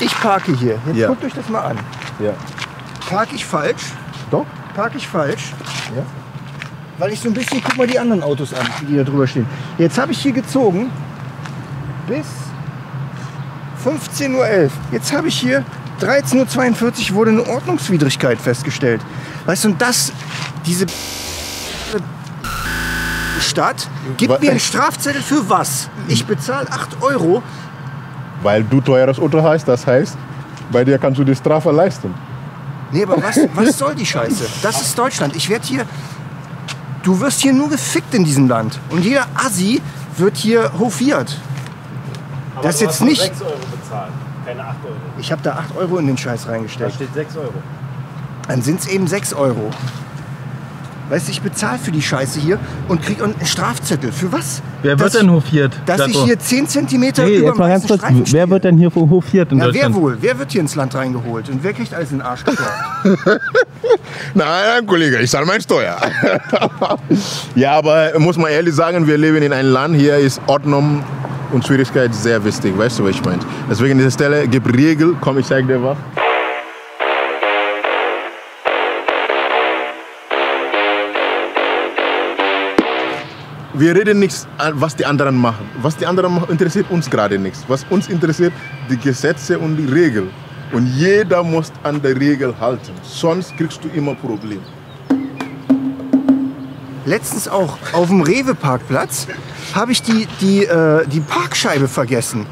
Ich parke hier. Jetzt Ja. guckt euch das mal an. Ja. Parke ich falsch? Doch? Parke ich falsch? Ja. Weil ich so ein bisschen, guck mal die anderen Autos an, die da drüber stehen. Jetzt habe ich hier gezogen bis 15.11 Uhr. Jetzt habe ich hier 13.42 Uhr wurde eine Ordnungswidrigkeit festgestellt. Weißt du, und das, diese Stadt gibt mir einen Strafzettel für was? Ich bezahle 8 Euro. Weil du teures Auto hast, das heißt, bei dir kannst du die Strafe leisten. Nee, aber was, was soll die Scheiße? Das ist Deutschland. Ich werde hier. Du wirst hier nur gefickt in diesem Land. Und jeder Assi wird hier hofiert. Aber Das ist du jetzt nicht- 6 Euro bezahlt, keine 8 Euro. Ich habe da 8 Euro in den Scheiß Da reingesteckt. steht 6 Euro. Dann sind es eben 6 Euro. Weißt du, ich bezahle für die Scheiße hier und kriege einen Strafzettel. Für was? Wer dass, wird denn hofiert? Dass ich hier 10 Zentimeter Nee, über ganz kurz. Streifen Wer wird denn hier hofiert in Ja, wer Deutschland? wohl? Wer wird hier ins Land reingeholt? Und wer kriegt alles in den Arsch geklopft? Nein, nein, Kollege, ich zahle meine Steuer. ja, aber muss man ehrlich sagen, wir leben in einem Land, hier ist Ordnung und Schwierigkeit sehr wichtig. Weißt du, was ich meine? Deswegen an dieser Stelle gibt Regel, komm, ich zeig dir was. Wir reden nichts, was die anderen machen. Was die anderen machen, interessiert uns gerade nichts. Was uns interessiert, die Gesetze und die Regeln. Und jeder muss an der Regel halten. Sonst kriegst du immer Probleme. Letztens auch auf dem Rewe-Parkplatz habe ich die, die, äh, die Parkscheibe vergessen.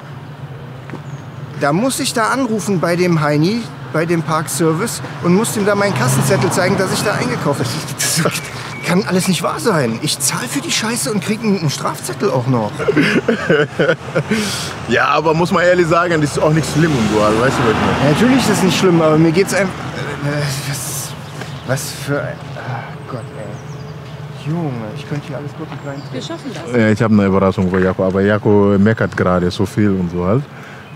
Da muss ich da anrufen bei dem Heini, bei dem Parkservice und muss ihm da meinen Kassenzettel zeigen, dass ich da eingekauft habe. Das kann alles nicht wahr sein. Ich zahle für die Scheiße und kriege einen Strafzettel auch noch. Ja, aber muss man ehrlich sagen, das ist auch nicht schlimm und so, also, weißt du, was ich meine? Ja, natürlich ist das nicht schlimm, aber mir geht's einfach. Äh, was, was für ein. Ah Gott, ey. Junge, ich könnte hier alles gut und klein Wir schaffen das. Ja, ich habe eine Überraschung für Jako, aber Jako meckert gerade so viel und so halt.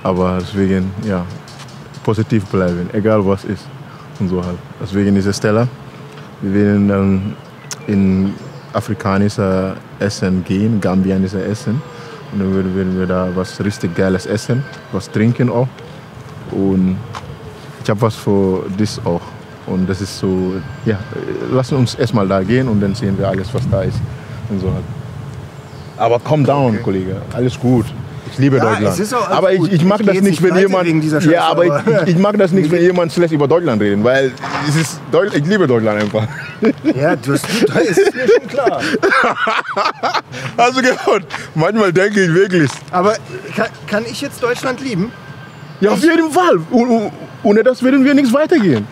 Aber deswegen, ja, positiv bleiben, egal was ist und so halt. Deswegen ist es Stella. Wir werden dann in afrikanische Essen gehen, gambianische Essen. Und dann würden- wir da was richtig Geiles essen, was trinken auch. Und ich habe was für das auch. Und das ist so, ja, lassen uns erstmal da gehen und dann sehen wir alles, was da ist. Und so. Aber calm down, Okay. Kollege, alles gut. Ich liebe Ja, Deutschland. aber ich, ich mag Ich das nicht, wenn jemand. ja, aber ich, ich, mag das nicht, wenn jemand schlecht über Deutschland redet, weil es ist Deut ich liebe Deutschland einfach. Ja, du hast, das ist mir schon klar. Du gehört? Manchmal denke ich wirklich. Aber kann, kann ich jetzt Deutschland lieben? Ja, auf jeden Fall. Ohne das würden wir nichts weitergehen.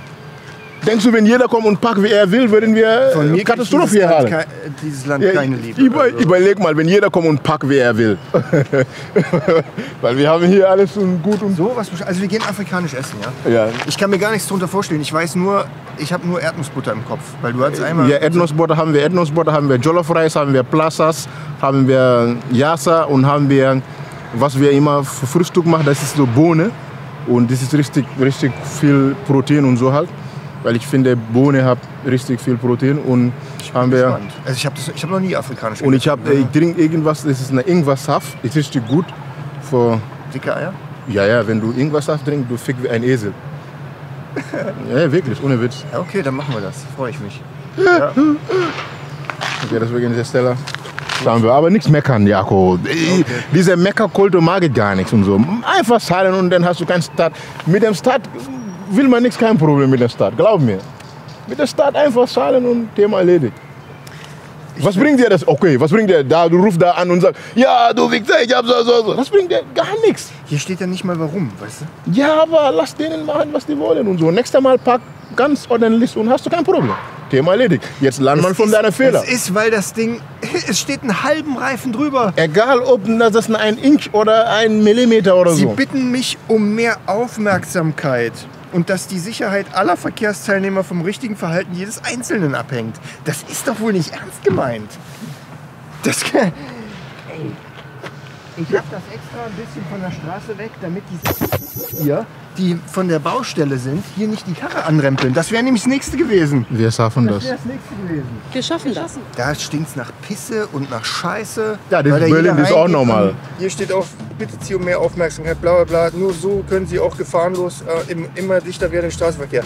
Denkst du, wenn jeder kommt und packt, wie er will, würden wir Von mir äh, Katastrophe kriegt dieses hier haben? dieses Land keine Liebe. über, Also, Überleg mal, wenn jeder kommt und packt, wie er will. Weil wir haben hier alles und gut und so was, also wir gehen afrikanisch essen, ja? Ja, Ich kann mir gar nichts drunter vorstellen. Ich weiß nur, ich habe nur Erdnussbutter im Kopf. Weil du hast einmal... ja Erdnussbutter haben wir, Erdnussbutter haben wir, Jollof Reis haben wir, Plazas, haben wir Yassa und haben wir, was wir immer für Frühstück machen, das ist so Bohne. Und das ist richtig, richtig viel Protein und so halt. Weil ich finde, Bohne hat richtig viel Protein und haben wir... Also ich habe hab noch nie afrikanisch Und ich, hab, ich trinke irgendwas, das ist eine Ingwersaft, ist richtig gut für... Dicke Eier? Ja, ja, wenn du Ingwersaft trinkst, du fick wie ein Esel. ja, wirklich, ohne Witz. Ja, okay, dann machen wir das. Freue ich mich. Okay, deswegen ist Stella. Schauen wir. Aber nichts meckern, Jako. Okay. Diese Meckerkultur mag ich gar nichts und so. Einfach zahlen und dann hast du keinen Start. Mit dem Start will man nichts, kein Problem mit dem Start. Glaub mir. Mit dem Start einfach zahlen und Thema erledigt. Was bringt dir das? Okay, was bringt dir da? Du rufst da an und sagst, ja, du Wichser, ich hab so, so, so. Das bringt dir gar nichts. Hier steht ja nicht mal warum, weißt du? Ja, aber lass denen machen, was die wollen und so. Nächstes Mal pack ganz ordentlich und hast du kein Problem. Thema erledigt. Jetzt lern mal Es von deinen Fehlern. Es ist, weil das Ding, es steht einen halben Reifen drüber. Egal, ob das ein Inch oder ein Millimeter oder Sie so. bitten mich um mehr Aufmerksamkeit und dass die Sicherheit aller Verkehrsteilnehmer vom richtigen Verhalten jedes Einzelnen abhängt. Das ist doch wohl nicht ernst gemeint. Das kann, Ey, ich habe das extra ein bisschen von der Straße weg, damit die hier, die von der Baustelle sind, hier nicht die Karre anrempeln. Das wäre nämlich das nächste gewesen. Wir schaffen Das das. wäre das nächste gewesen. Wir schaffen das. Da stinkt es nach Pisse und nach Scheiße. Ja, das Berlin ist auch normal. Hier steht auch bittet sie um mehr Aufmerksamkeit, bla bla bla. Nur so können sie auch gefahrenlos äh, im, immer dichter werdenden Straßenverkehr.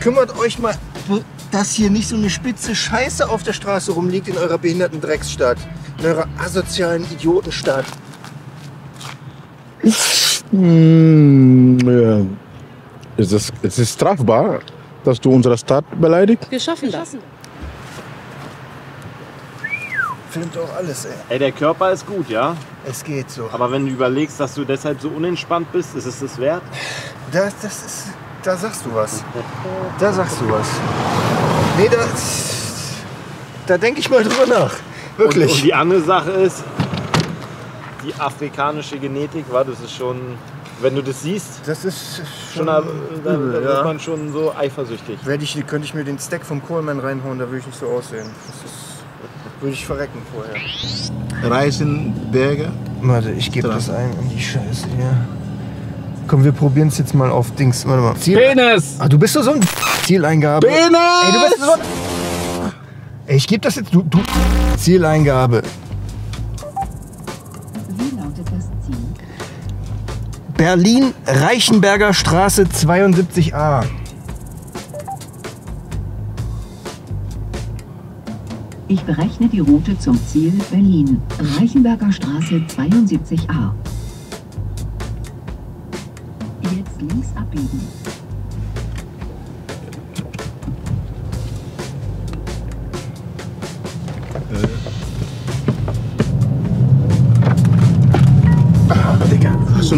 Kümmert euch mal, dass hier nicht so eine spitze Scheiße auf der Straße rumliegt in eurer behinderten Drecksstadt. In eurer asozialen Idiotenstadt. Hm, ja. ist es, es ist strafbar, dass du unsere Stadt beleidigt? Wir schaffen das. Filmt auch alles, ey. Ey, der Körper ist gut, ja? Es geht so. Aber wenn du überlegst, dass du deshalb so unentspannt bist, ist es das wert? Das, das ist, da sagst du was. Da sagst du was. Nee, da, da denke ich mal drüber nach. Und, Wirklich. und die andere Sache ist, die afrikanische Genetik, war das ist schon, wenn du das siehst, das ist schon, schon da, da, übel, da ja. wird man schon so eifersüchtig. Werde ich, könnte ich mir den Stack vom Coleman reinhauen, da würde ich nicht so aussehen. Das ist, würde ich verrecken vorher. Reisenberger? Warte, ich gebe das ein in die Scheiße hier. Komm, wir probieren es jetzt mal auf Dings. Warte mal. Ziel Penis! ah, du bist doch so ein Zieleingabe. Penis! Ey, du bist so ein Ey, ich gebe das jetzt. Du, du. Zieleingabe. Lautet das Ziel? Berlin, Reichenberger Straße 72a. Ich berechne die Route zum Ziel Berlin, Reichenberger Straße 72a. Jetzt links abbiegen.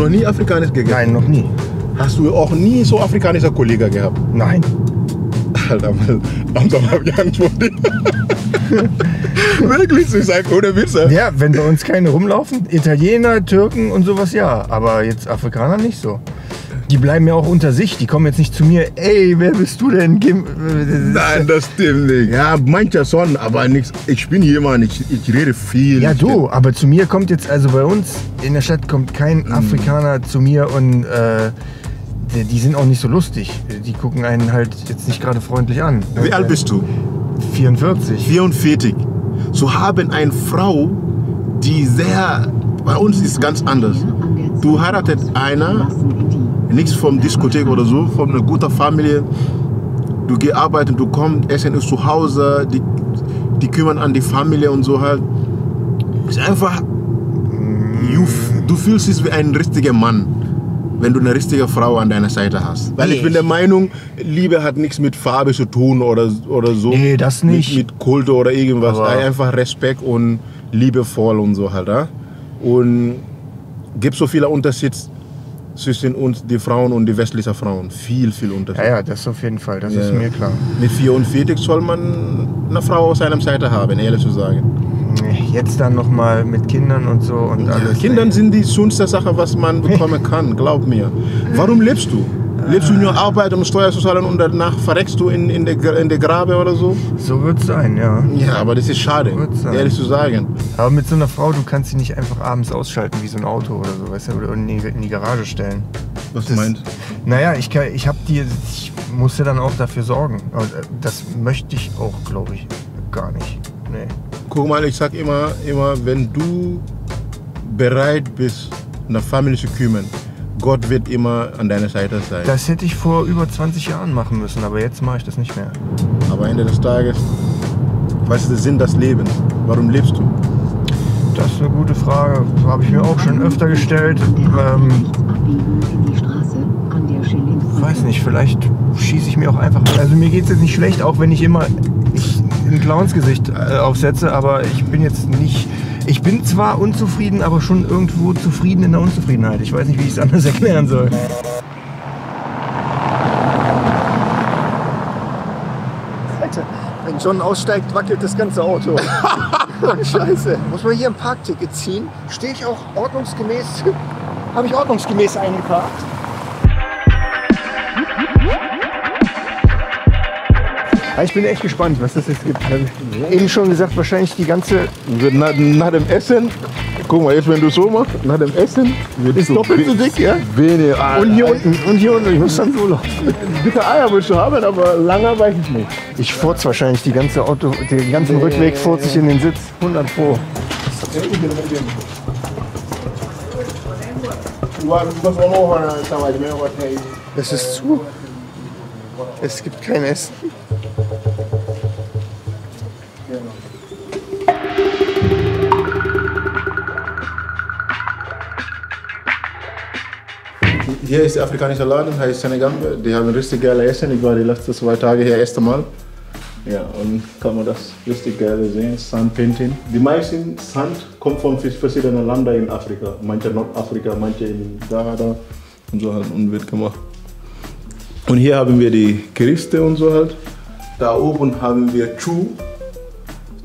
Noch nie Afrikanisch gegessen? Nein, noch nie. Hast du auch nie so afrikanischer Kollege gehabt? Nein. Alter, langsam habe ich Angst vor dir. Wirklich, ich sag ohne Witze. Ja, wenn bei uns keine rumlaufen, Italiener, Türken und sowas ja, aber jetzt Afrikaner nicht so. Die bleiben ja auch unter sich, die kommen jetzt nicht zu mir, ey, wer bist du denn? Gim Nein, das stimmt nicht. Ja, mancher schon, aber nichts. Ich bin jemand, ich, ich rede viel. Ja, du, aber zu mir kommt jetzt, also bei uns in der Stadt kommt kein Afrikaner zu mir und äh, die, die sind auch nicht so lustig. Die gucken einen halt jetzt nicht gerade freundlich an. Wie alt bist du? 44. 44. So haben eine Frau, die sehr. Bei uns ist ganz anders. An der Du heiratet einer, nichts vom Diskothek oder so, von einer guten Familie. Du gehst arbeiten, du kommst, Essen ist zu Hause, die, die kümmern an die Familie und so halt. Ist einfach. You, du fühlst dich wie ein richtiger Mann, wenn du eine richtige Frau an deiner Seite hast. Weil ich bin der Meinung, Liebe hat nichts mit Farbe zu tun oder, oder so. Nee, das nicht. Mit, mit Kulte oder irgendwas. Aber- Einfach Respekt und liebevoll und so halt. Ja? Und gibt so viele Unterschied zwischen uns, die Frauen und die westlichen Frauen. Viel, viel Unterschied. Ja, ja, das auf jeden Fall, das Ja. ist mir klar. Mit 44 soll man eine Frau aus seiner Seite haben, ehrlich zu sagen. Jetzt dann nochmal mit Kindern und so und alles. Kindern sind die schönste Sache, was man bekommen kann, glaub mir. Warum lebst du? Lebst du nur Arbeit, um Steuer zu zahlen und danach verreckst du in, in, der, in der Grabe oder so? So wird es sein, ja. Ja, aber das ist schade, sein. ehrlich zu sagen. Aber mit so einer Frau, du kannst sie nicht einfach abends ausschalten wie so ein Auto oder so, weißt du, oder in die, in die Garage stellen. Was Das- du meinst? Naja, ich, kann- ich habe die, ich musste dann auch dafür sorgen. Das möchte ich auch, glaube ich, gar nicht. Nee. Guck mal, ich sag immer, immer, wenn du bereit bist, eine Familie zu kümmern, Gott wird immer an deiner Seite sein. Das hätte ich vor über 20 Jahren machen müssen, aber jetzt mache ich das nicht mehr. Aber Ende des Tages, was ist der Sinn des Lebens? Warum lebst du? Das ist eine gute Frage. Habe ich mir auch schon öfter gestellt. Ähm, weiß nicht, vielleicht schieße ich mir auch einfach. Also mir geht es jetzt nicht schlecht, auch wenn ich immer ein Clownsgesicht äh, aufsetze, aber ich bin jetzt nicht. Ich bin zwar unzufrieden, aber schon irgendwo zufrieden in der Unzufriedenheit. Ich weiß nicht, wie ich es anders erklären soll. Alter, wenn John aussteigt, wackelt das ganze Auto. Scheiße. Muss man hier ein Parkticket ziehen? Stehe ich auch ordnungsgemäß? Habe ich ordnungsgemäß eingeparkt? Ich bin echt gespannt, was das jetzt gibt. Eben schon gesagt, wahrscheinlich die ganze. Nach, nach dem Essen, guck mal, jetzt wenn du so machst, nach dem Essen wird Ist doppelt so dick, ja? Wenig. Ah, Und hier unten, und hier unten. Ich muss dann so laufen. Dicke Eier willst du haben, aber langer weiß ich nicht. Ich furz wahrscheinlich die ganze Auto, den ganzen Rückweg furz ich in den Sitz. 100 Pro. Es ist zu. Es gibt kein Essen. Hier ist der afrikanische Laden, heißt Senegal. Die haben richtig geile Essen. Ich war die letzten zwei Tage hier erste Mal. Ja, und kann man das richtig geil sehen, Sandpainting. Die meisten Sand kommt von verschiedenen Ländern in Afrika. Manche Nordafrika, manche in Ghana und so halt und wird gemacht. Und hier haben wir die Gerichte und so halt. Da oben haben wir Chu.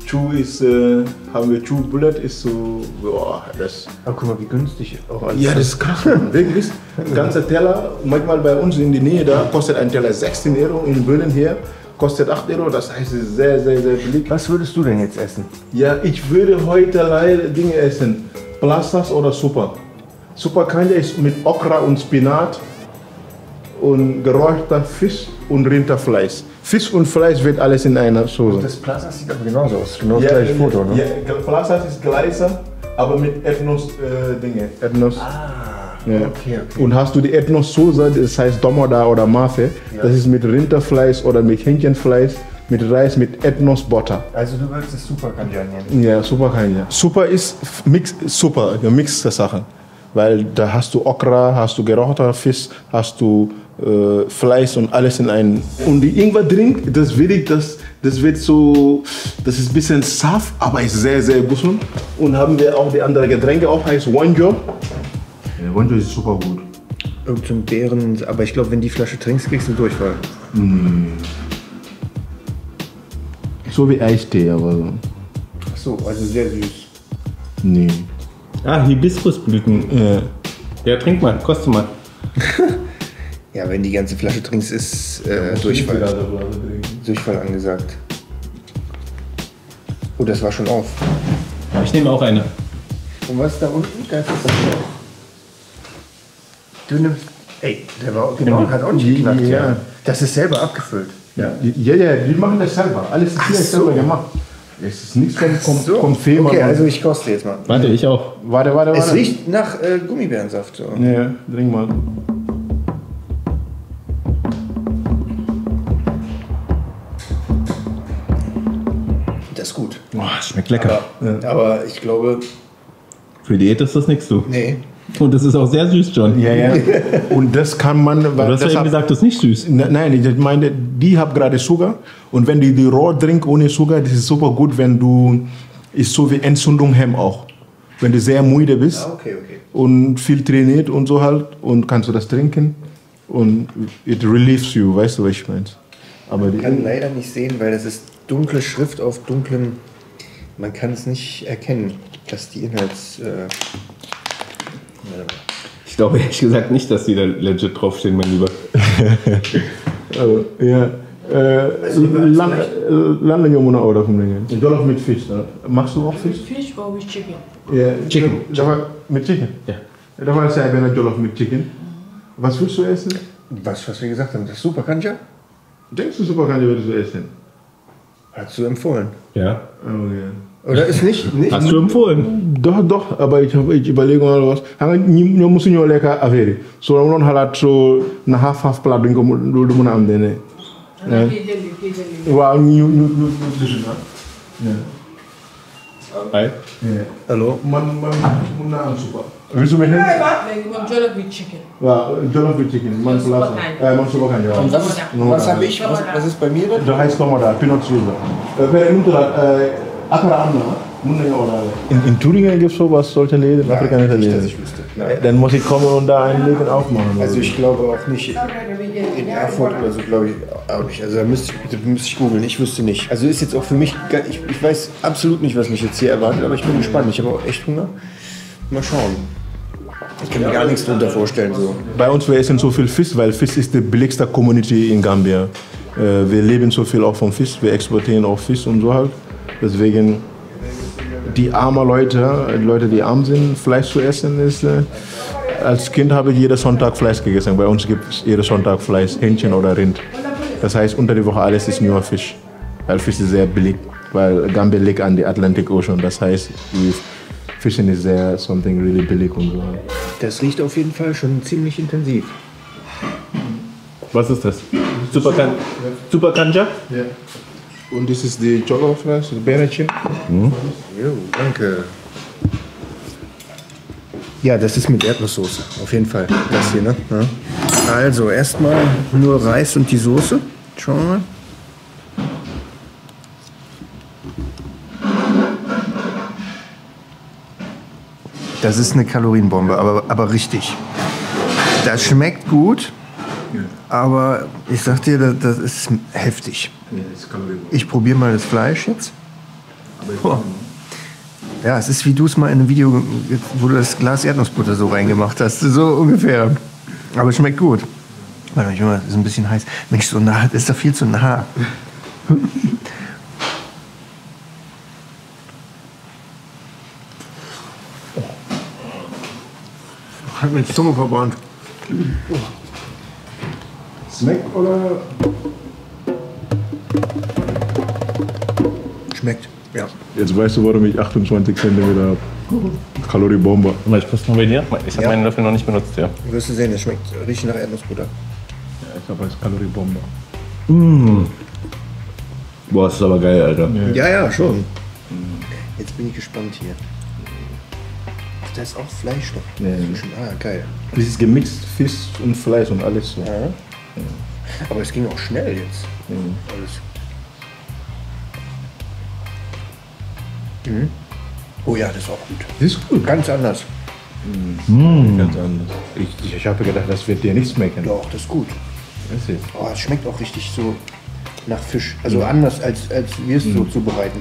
Chu ist, äh, haben wir Chu Bullet, ist so, boah, das Aber guck mal, wie günstig auch alles ja, das ist krass. Wirklich. Ganzer Teller, manchmal bei uns in die Nähe da, kostet ein Teller 16 Euro. In Böhlen hier kostet 8 Euro. Das heißt, es ist sehr, sehr, sehr billig. Was würdest du denn jetzt essen? Ja, ich würde heute leider Dinge essen. Plastas oder Super. Super Kanja ist mit Okra und Spinat und geräucherter Fisch und Rinderfleisch. Fisch und Fleisch wird alles in einer Soße. Das Plaza sieht aber genauso aus. Genau das gleiche Foto, ne? Ja, Plastas ist gleicher, aber mit Ethnos-Dinge. Ethnos. Ah, Ja. okay, okay. Und hast du die Ethnos-Soße, das heißt Domoda oder Mafe, das ist mit Rinderfleisch oder mit Hähnchenfleisch, mit Reis, mit Ethnos-Butter. Also du würdest es super nehmen. Ja, super kann ja. Super ist mix, super, gemixte Sachen. Weil da hast du Okra, hast du geräucherter Fisch, hast du äh, Fleisch und alles in einem. Und die Ingwer Drink, das wird, ich- das, das wird so, das ist ein bisschen Saft, aber ist sehr, sehr gesund. Und haben wir auch die anderen Getränke auch, heißt Wonjo. Ja, Wonjo ist super gut. Irgendein Beeren, aber ich glaube, wenn die Flasche trinkst, kriegst du einen Durchfall. So wie Eistee, aber so. Ach so, also sehr süß. Nee. Ah, Hibiskusblüten. Ja. Ja, trink mal, koste mal. Ja, wenn die ganze Flasche trinkst, ist äh, Durchfall. Durchfall angesagt. Oh, das war schon auf. Ich nehme auch eine. Und was ist da unten? Da ist das. Du nimmst. Ey, der war genau, hat auch nicht geknackt. Ja. Ja. Das ist selber abgefüllt. Ja, ja, ja, die machen das selber. Alles ist hier so. selber gemacht. Es ist nichts vom, vom, vom Firma. Okay, also ich koste jetzt mal. Warte, ich auch. warte, warte, warte. Es riecht nach äh, Gummibärensaft. So. Ja, trink mal. Schmeckt lecker. Aber ich glaube, Für Diät ist das nichts, du. nee. Und das ist auch sehr süß, John. Ja, ja. Und das kann man. Du hast ja eben gesagt, das ist nicht süß. Ne- Nein, ich meine, die haben gerade Zucker und wenn die die roh trinken ohne Zucker, das ist super gut, wenn du ist so wie Entzündung hem auch. Wenn du sehr müde bist okay, okay. und viel trainiert und so halt und kannst du das trinken und it relieves you, weißt du, was ich meine? Aber Ich kann leider nicht sehen, weil das ist dunkle Schrift auf dunklen. Man kann es nicht erkennen, dass die Inhalts. Äh, Ich glaube ehrlich gesagt nicht, dass die da legit draufstehen, mein Lieber. äh, ja. Äh, lan, äh, lan la ñu mën a order ne nii. Jollof mit Fisch. ah. Machst du auch Fisch? Fish or with chicken? Ja, Chicken. Dafa mit Chicken? Ja. Dafa sei benn Jollof mit Chicken. Was willst du essen? was, was wir gesagt haben, das ist super, kann ich ja? Denkst du, Superkanje würdest du essen? Hast du empfohlen. Ja. Oh, ja. Oder ist nicht? nicht Hast du empfohlen? Doch, doch, aber ich, ich überlege mal was. Xam nga ñi lekk affaire yi so dama doon xalaat soo na half half plat duñ ko du du mën a am dene occasionally. waaw ñu ñu ñu ñu dëgg na man man mun naa am du mich nicht? Like one jollof with chicken. waaw jollof bi chicken man Supa kanja. eh, man supa kanja waaw Was, habe ich? Was, ist bei mir denn? heißt Tomoda peanut sauce pere nu mu tuddaat akara am na mun nañu odaale in, in Thüringen gibt es sowas solche Läden afrikanische nicht, Läden ich wüsste. Nein. dann muss ich kommen und da einen Läden aufmachen Also ich glaube auch nicht in Erfurt oder so, glaube ich auch nicht. Also da müsste ich, müsste ich googeln, ich wüsste nicht. Also ist jetzt auch für mich, ich, ich weiß absolut nicht, was mich jetzt hier erwartet, aber ich bin gespannt. Ich habe auch echt Hunger. Mal schauen. Ich kann mir gar nichts drunter vorstellen. So. Bei uns wir essen so viel Fisch, weil Fisch ist die billigste Community in Gambia. Äh, wir leben so viel auch vom Fisch, wir exportieren auch Fisch und so halt. Deswegen die armen Leute, die Leute, die arm sind, Fleisch zu essen ist. Äh, als Kind habe ich jeden Sonntag Fleisch gegessen. Bei uns gibt es jeden Sonntag Fleisch, Hähnchen oder Rind. Das heißt, unter der Woche alles ist nur Fisch. Weil Fisch ist sehr billig, weil Gambia liegt an die Atlantic Ocean. Das heißt, Fischen ist sehr something really billig und so. Das riecht auf jeden Fall schon ziemlich intensiv. Was ist das? Super, Super Kanja? Ja. Und das ist die Jollof Rice, das Bärchen. Jo, danke. Ja, das ist mit Erdnusssoße. Auf jeden Fall. Das hier, ne? Ja. Also, erstmal nur Reis und die Soße. Schauen wir mal. Das ist eine Kalorienbombe, aber, aber richtig. Das schmeckt gut, aber ich sag dir, das, das ist heftig. Ich probiere mal das Fleisch jetzt. Boah. Ja, es ist wie du es mal in einem Video, wo du das Glas Erdnussbutter so reingemacht hast. So ungefähr. Aber es schmeckt gut. Warte mal, ich mal, ist ein bisschen heiß. Mensch, so nah, das ist doch viel zu nah. Hat mir die Zunge verbrannt. Snack oder? Schmeckt. Ja. Jetzt weißt du, warum ich 28 cm habe. Kalorienbombe. Mal, ich passe noch bei dir. Ich habe Ja. meinen Löffel noch nicht benutzt, ja. Du wirst sehen, es schmeckt richtig nach Erdnussbutter. Ja, ich habe als Kalorienbombe. Boah, das ist aber geil, Alter. Ja, ja, schon. Jetzt bin ich gespannt hier. Da ist auch Fleisch noch. Ja. Zwischen. Ah, geil. Das ist gemixt, Fisch und Fleisch und alles so. Ja. Aber es ging auch schnell jetzt. Alles. Mhm. Oh ja, das ist auch gut. Das ist gut. Ganz anders. Ganz anders. Ich, ich, ich habe gedacht, das wird dir nicht schmecken. Doch, das ist gut. Das ist. Oh, es schmeckt auch richtig so nach Fisch. Also anders, als, als wir es so zubereiten.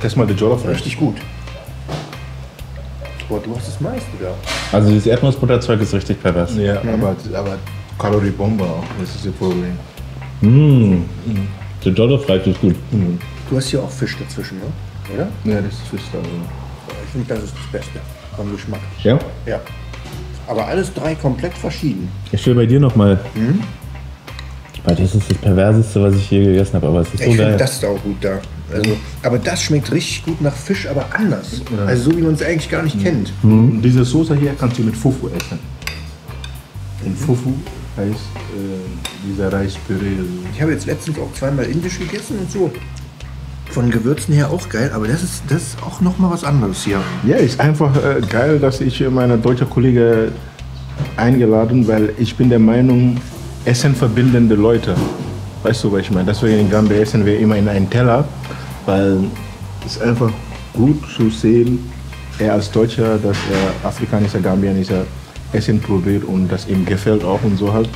Test mal die Jollof. Richtig gut. Boah, du hast das meiste da. Also dieses Erdnussbutterzeug ist richtig pervers. Ja, aber, aber Kalorienbombe auch. Das ist das Problem. Mmh. Der Jollof Reis ist gut. Du hast hier auch Fisch dazwischen, ne? oder? Ja, das ist Fisch da. Ich finde, das ist das Beste vom Geschmack. Ja? Ja. Aber alles drei komplett verschieden. Ich will bei dir nochmal. Weil das ist das Perverseste, was ich je gegessen habe, aber es ist so ich finde geil. das ist auch gut da. Also, aber das schmeckt richtig gut nach Fisch, aber anders. Also so wie man es eigentlich gar nicht kennt. Und diese Soße hier kannst du mit Fufu essen. Und Fufu heißt äh, dieser Reispüree. Ich habe jetzt letztens auch zweimal indisch gegessen und so. Von Gewürzen her auch geil, aber das ist, das ist auch noch mal was anderes hier. Ja, ist einfach äh, geil, dass ich äh, meine deutsche Kollege eingeladen, weil ich bin der Meinung, Essen verbindende Leute. Weißt du, was ich meine? Deswegen in Gambia essen wir immer in einen Teller, weil es ist einfach gut zu sehen, er als Deutscher, dass er afrikanischer Gambianischer Essen probiert und das ihm gefällt auch und so halt.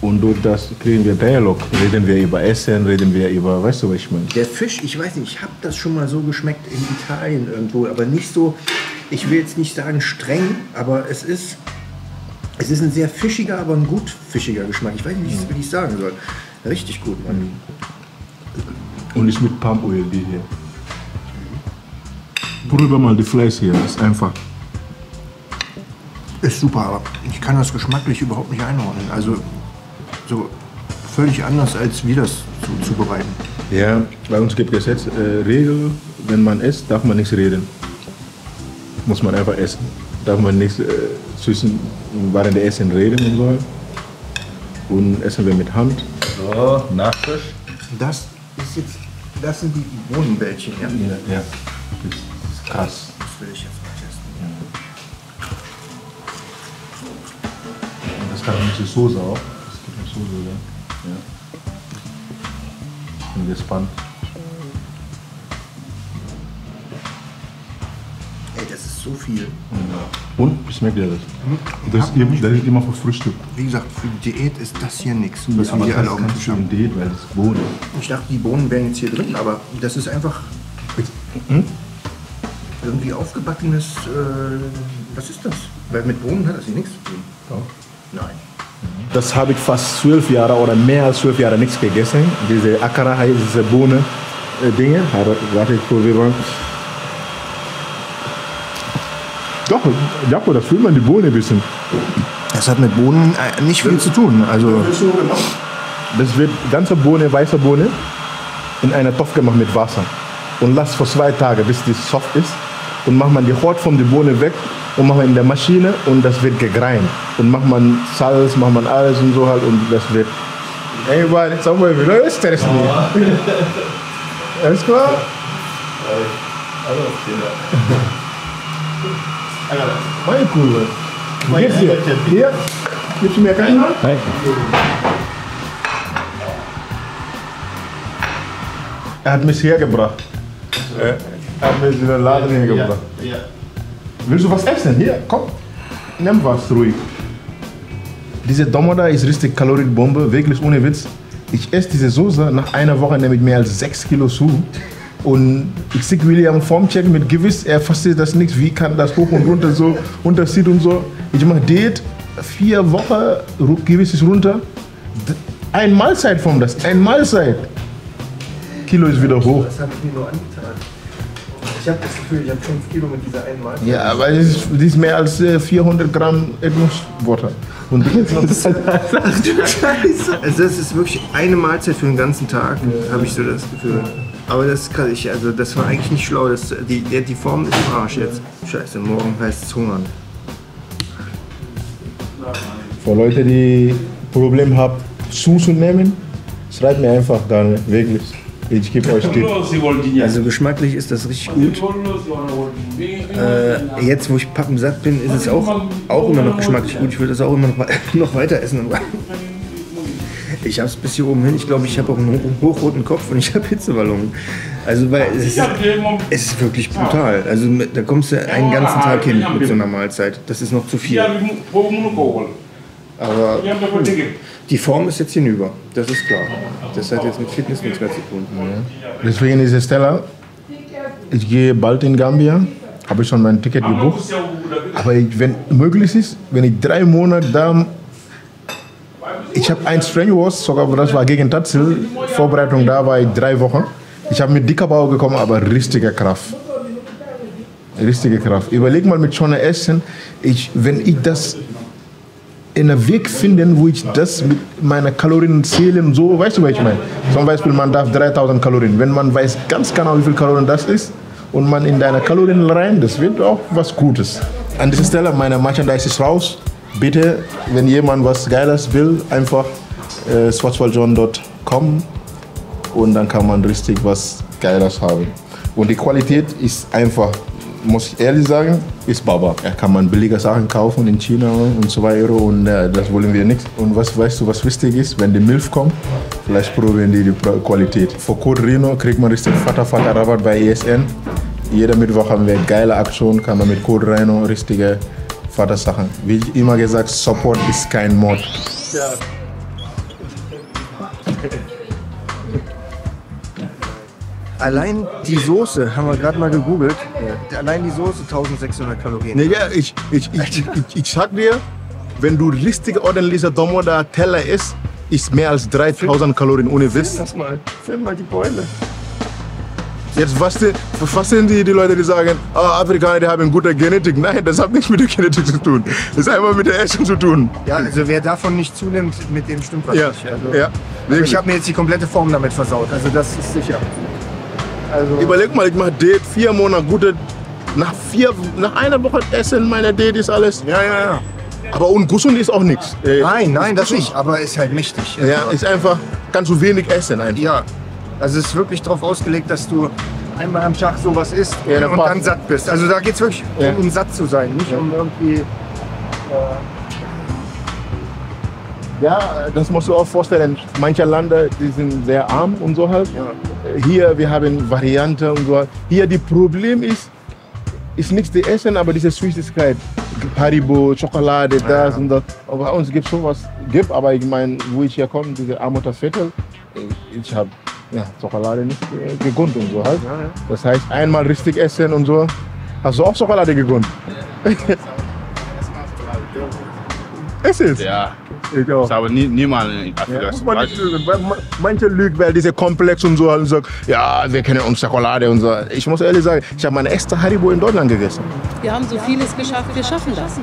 Und durch das kriegen wir Dialog. Reden wir über Essen, reden wir über, weißt du, was ich meine? Der Fisch, ich weiß nicht, ich habe das schon mal so geschmeckt in Italien irgendwo, aber nicht so, ich will jetzt nicht sagen streng, aber es ist, es ist ein sehr fischiger, aber ein gut fischiger Geschmack. Ich weiß nicht, wie ich- wie ich sagen soll. Richtig gut, Mann. Und ist mit Palmöl, die hier. Probier mal die Fleisch hier, das ist einfach. Ist super, aber ich kann das geschmacklich überhaupt nicht einordnen. Also so völlig anders, als wir das zu, zubereiten. Ja, bei uns gibt es jetzt äh, Regel, wenn man isst, darf man nichts reden. Muss man einfach essen. Darf man nichts äh, zwischen während der Essen reden und so. Und essen wir mit Hand. So, Nachtisch. Das ist jetzt, das sind die Bohnenbällchen, ja? Ja, ja. Das ist krass. Das will ich jetzt Und das bisschen Soße auch. Das gibt eine Soße, ja. ja. Bin gespannt. Ey, das ist so viel. Und, wie schmeckt dir das? Das ist, eben- das ist immer für Frühstück. Wie gesagt, für die Diät ist das hier nichts, was wir Aber hier das alle auf dem haben. in Diät, weil das ist Bohnen. Ich dachte, die Bohnen wären jetzt hier drin, aber das ist einfach irgendwie aufgebackenes. Äh, was ist das? Weil mit Bohnen hat das hier nichts zu tun. Nein. Das habe ich fast zwölf Jahre oder mehr als zwölf Jahre nichts gegessen. Diese Akara heißt diese Bohne äh, Dinge. Aber Warte, ich probiere mal. Doch, Jakob, das fühlt man die Bohne ein bisschen. Das hat mit Bohnen äh, nicht viel zu tun. Also, Das wird ganze Bohne, weiße Bohne, in einer Topf gemacht mit Wasser. und lass für zwei Tage, bis die soft ist. Und macht man die Haut von der Bohne weg und macht man in der Maschine und das wird gegreift. Und macht man Salz, macht man alles und so halt und das wird. Everybody, somewhere below is stress me. Alles klar? Meine Kurve. Geht's dir? Hier? Gibst du mir keinen Hand? Nein. Er hat mich hergebracht. Er hat mich in den Laden hergebracht. Willst du was essen? Hier, komm. Nimm was ruhig. Diese Domoda ist richtig Kalorienbombe, wirklich ohne Witz. Ich esse diese Soße, nach einer Woche nehme ich mehr als 6 Kilo zu. Und ich sehe William Formcheck mit Gewiss, er versteht das nicht, wie kann das hoch und runter so unterschied und so. Ich mache Diät, vier Wochen, Gewiss ist runter. Ein Mahlzeit von das, ein Mahlzeit. Kilo ist wieder hoch. Das habe ich mir nur angetan. Ich habe das Gefühl, ich habe 5 Kilo mit dieser einen Mahlzeit. Ja, aber es ist, das ist mehr als äh, 400 Gramm Erdnussbutter. Und das ist halt Scheiße. Also das ist wirklich eine Mahlzeit für den ganzen Tag, habe ich so das Gefühl. Aber das kann ich, also das war eigentlich nicht schlau. Das, die, die, die Form ist im Arsch jetzt. Scheiße, morgen heißt es hungern. Für Leute, die Probleme haben, zuzunehmen, schreibt mir einfach dann wirklich. Ich gebe euch Tipp. Also geschmacklich ist das richtig gut. Äh, jetzt, wo ich pappensatt bin, ist es auch, auch immer noch geschmacklich gut. Ich würde das auch immer noch, noch weiter essen. Ich habe es bis hier oben hin. Ich glaube, ich habe auch einen hoch- hochroten Kopf und ich habe Hitzewallungen. Also weil es ist, es ist wirklich brutal. Also da kommst du einen ganzen Tag hin mit so einer Mahlzeit. Das ist noch zu viel. Aber die Form ist jetzt hinüber. Das ist klar. Das hat jetzt mit Fitness nichts mehr zu tun. Deswegen ist es Stella. Ich gehe bald in Gambia. Habe ich schon mein Ticket gebucht. Aber ich, wenn möglich ist, wenn ich drei Monate da. Ich habe ein Strange Wars, sogar das war gegen Tatzel. Vorbereitung da war ich drei Wochen. Ich habe mit dicker Bauch gekommen, aber richtige Kraft. Richtige Kraft. Überleg mal mit schon Essen. Ich, wenn ich das einen Weg finden, wo ich das mit meiner Kalorien zählen so, weißt du, was ich meine? Zum Beispiel, man darf 3000 Kalorien. Wenn man weiß ganz genau, wie viel Kalorien das ist und man in deine Kalorien rein, das wird auch was Gutes. An dieser Stelle, meine Merchandise ist raus. Bitte, wenn jemand was Geiles will, einfach äh, swatchwaljohn.com und dann kann man richtig was Geiles haben. Und die Qualität ist einfach, muss ich ehrlich sagen, ist Baba. Da kann man billige Sachen kaufen in China und 2 Euro und äh, das wollen wir nicht. Und was weißt du, was wichtig ist, wenn die Milch kommt, vielleicht probieren die die Qualität. Für Code Rino kriegt man richtig Vater Vater Rabatt bei ESN. Jeder Mittwoch haben wir geile Aktionen, kann man mit Code Rhino richtige Vatersachen. Wie ich immer gesagt, Support ist kein Mord. Allein die Soße, haben wir gerade mal gegoogelt. Allein die Soße 1600 Kalorien. Nee, ja, ich, ich, ich, ich, ich sag dir, wenn du richtig ordentlicher Domoda Teller isst, ist mehr als 3000 Kalorien ohne Witz. Das mal, film mal die Beule. Jetzt was, die, was sind die, die Leute, die sagen, ah, Afrikaner, die haben gute Genetik? Nein, das hat nichts mit der Genetik zu tun. Das hat einfach mit der Essen zu tun. Ja, also wer davon nicht zunimmt, mit dem stimmt was Ja, nicht. Also, ja. also ich habe mir jetzt die komplette Form damit versaut. Also das ist sicher. Also Überleg mal, ich mache Date, vier Monate gute. Nach, vier, nach einer Woche Essen, meine Date ist alles. ja, ja, ja. Aber ungesund ist auch nichts. Äh, Nein, nein, das nicht. Aber ist halt mächtig. Ja, ist einfach, kannst du wenig essen einfach. ja. Also es ist wirklich darauf ausgelegt, dass du einmal am Tag sowas isst Ja, und passt. dann satt bist. Also da geht es wirklich Ja. um, um satt zu sein, nicht um irgendwie. Ja, das musst du auch vorstellen. Manche Länder, die sind sehr arm und so halt. Hier, wir haben Varianten und so. Hier, die Problem ist, ist nicht das Essen, aber diese Süßigkeit. Haribo, Schokolade, das und das. Aber bei uns gibt es sowas, gibt, aber ich meine, wo ich herkomme, diese Amotas Viertel, ich, ich habe ja, Schokolade nicht gegönnt und so halt. Das heißt, einmal richtig essen und so. Hast du auch Schokolade gegönnt? es ist. Ja, Ich auch. ich habe nie, niemals in Afrika Ja, Manche lügen, weil diese Komplex und so halt und sagen, ja, wir kennen uns Schokolade und so. Ich muss ehrlich sagen, ich habe meine extra Haribo in Deutschland gegessen. Wir haben so vieles geschafft, wir schaffen das.